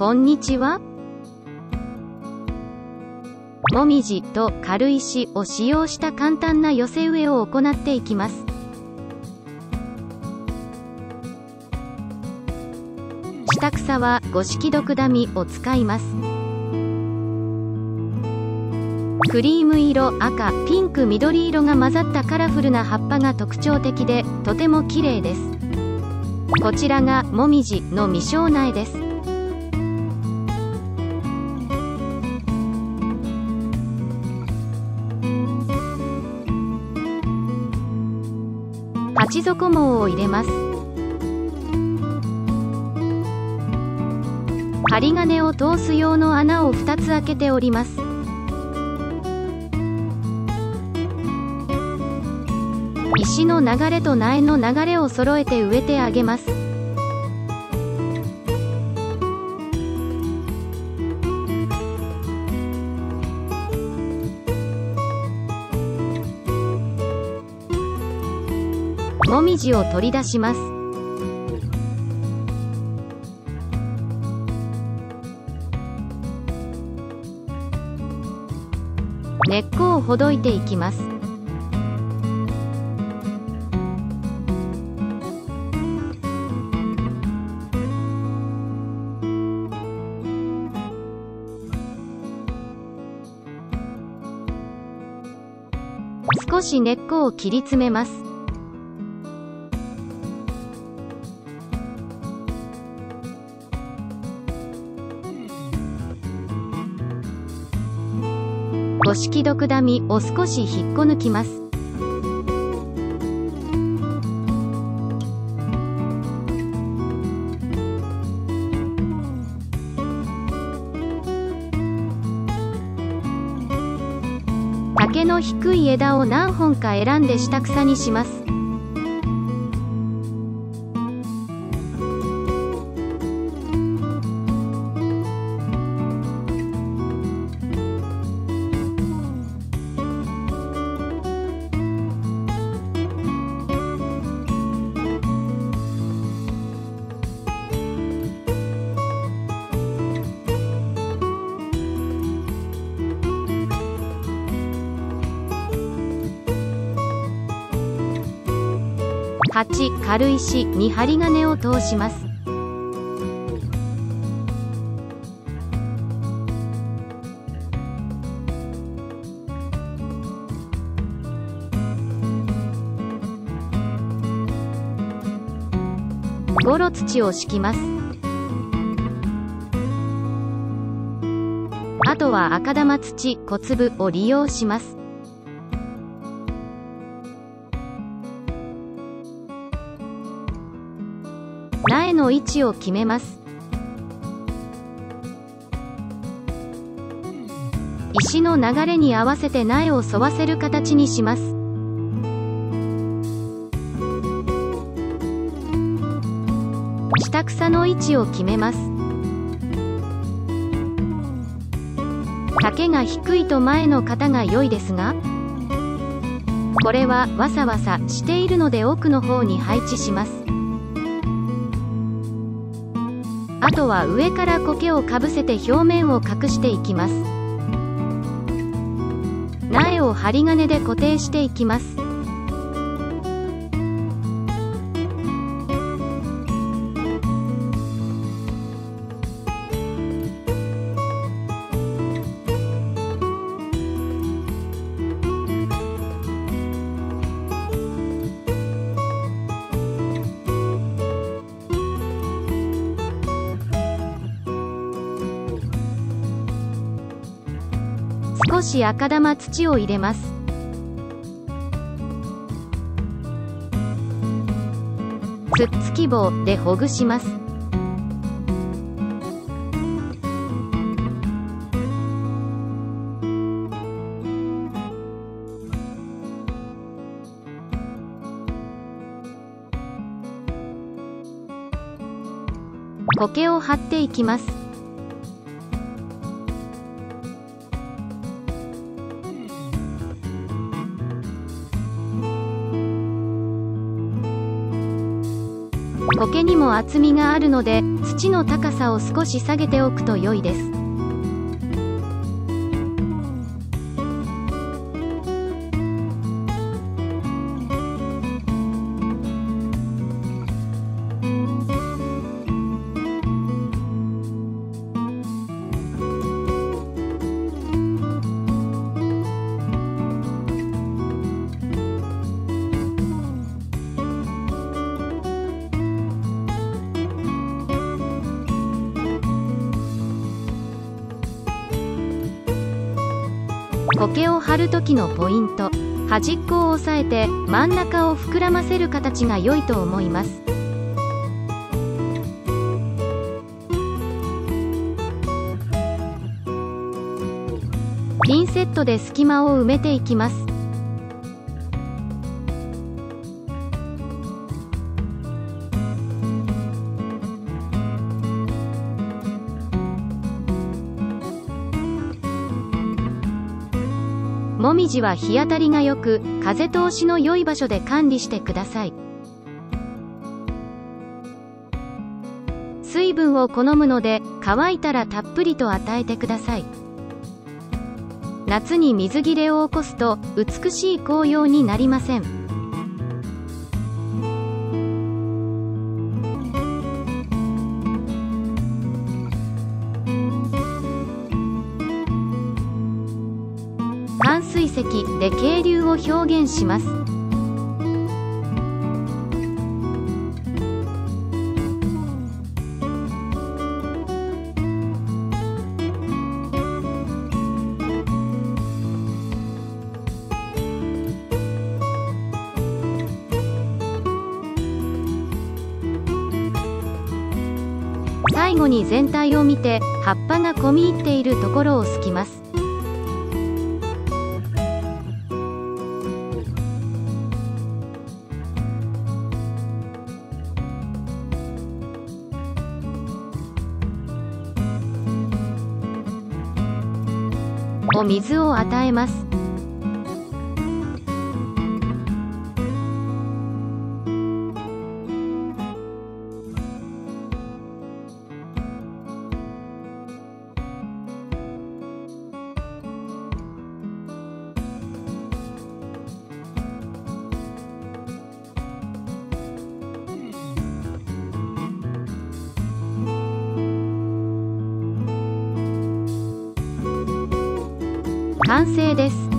こんにちは。もみじと軽石を使用した簡単な寄せ植えを行っていきます。下草は五色毒ダミを使います。クリーム色、赤、ピンク、緑色が混ざったカラフルな葉っぱが特徴的で、とても綺麗です。こちらがもみじの未生苗です。鉢底網を入れます。針金を通す用の穴を2つ開けております石の流れと苗の流れを揃えて植えてあげますもみじを取り出します。根っこをほどいていきます。少し根っこを切り詰めます。五色毒ダミを少し引っこ抜きます。竹の低い枝を何本か選んで下草にします。8軽石に針金を通します。ゴロ土を敷きます。あとは赤玉土小粒を利用します。苗の位置を決めます。石の流れに合わせて苗を沿わせる形にします。下草の位置を決めます。丈が低いと前の方が良いですがこれはわさわさしているので奥の方に配置します。あとは上から苔をかぶせて表面を隠していきます。苗を針金で固定していきます。少し赤玉土を入れます。つっつき棒でほぐします。苔を張っていきます。苔にも厚みがあるので土の高さを少し下げておくと良いです。苔を貼る時のポイント。端っこを押さえて真ん中を膨らませる形が良いと思います。ピンセットで隙間を埋めていきます。もみじは日当たりが良く風通しの良い場所で管理してください。水分を好むので乾いたらたっぷりと与えてください。夏に水切れを起こすと美しい紅葉になりません。で渓流を表現します。最後に全体を見て葉っぱが込み入っているところをすきます。お水を与えます。完成です。